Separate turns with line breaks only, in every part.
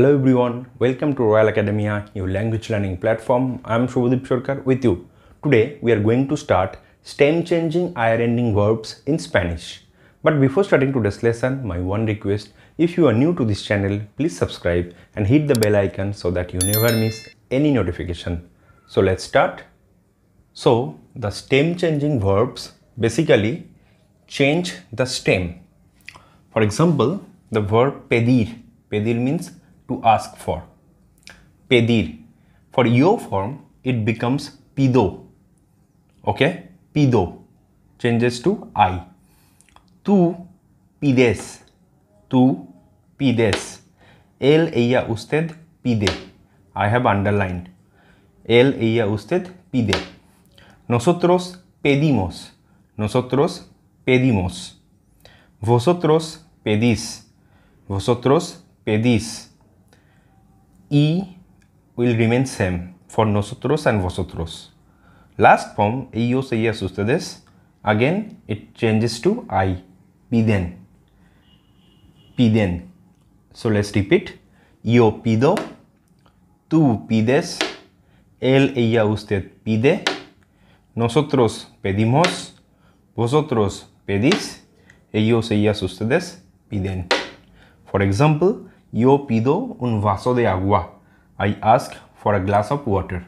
Hello everyone, welcome to Royal Academia, your language learning platform. I am Shubhadeep Sarkar with you. Today we are going to start stem changing IR ending verbs in Spanish. But before starting today's lesson, my one request, if you are new to this channel, please subscribe and hit the bell icon so that you never miss any notification. So let's start. So the stem changing verbs basically change the stem. For example, the verb pedir. Pedir means to ask for. Pedir. For yo form, it becomes pido. Okay? Pido changes to I. Tu pides. Tu pides. El, ella, usted pide. I have underlined. El, ella, usted pide. Nosotros pedimos. Nosotros pedimos. Vosotros pedís. Vosotros pedís. Y will remain same for nosotros and vosotros. Last form, ellos, ellas, ustedes. Again, it changes to I. Piden. Piden. So let's repeat. Yo pido. Tú pides. Él, ella, usted pide. Nosotros pedimos. Vosotros pedís. Ellos, ellas, ustedes piden. For example, yo pido un vaso de agua. I ask for a glass of water.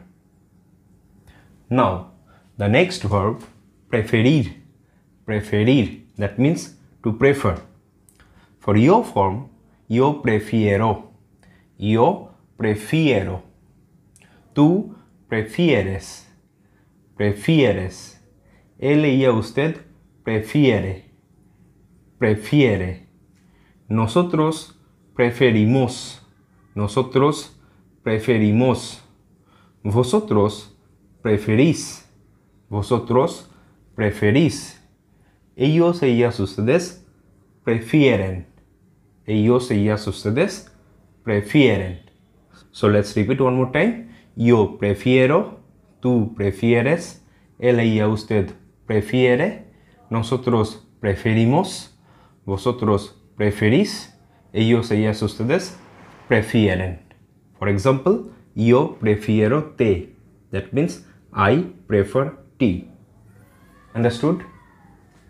Now, the next verb, preferir. Preferir, that means to prefer. For yo form, yo prefiero. Yo prefiero. Tú prefieres. Prefieres. Él, ella, usted prefiere. Prefiere. Nosotros preferimos. Nosotros preferimos. Vosotros preferís. Vosotros preferís. Ellos, ellas, ustedes prefieren. Ellos, ellas, ustedes prefieren. So let's repeat one more time. Yo prefiero. Tú prefieres. Él, ella, usted prefiere. Nosotros preferimos. Vosotros preferís. Ellos, ustedes prefieren. For example, yo prefiero té. That means I prefer tea. Understood?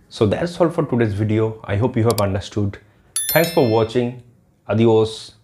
So that's all for today's video. I hope you have understood. Thanks for watching. Adios.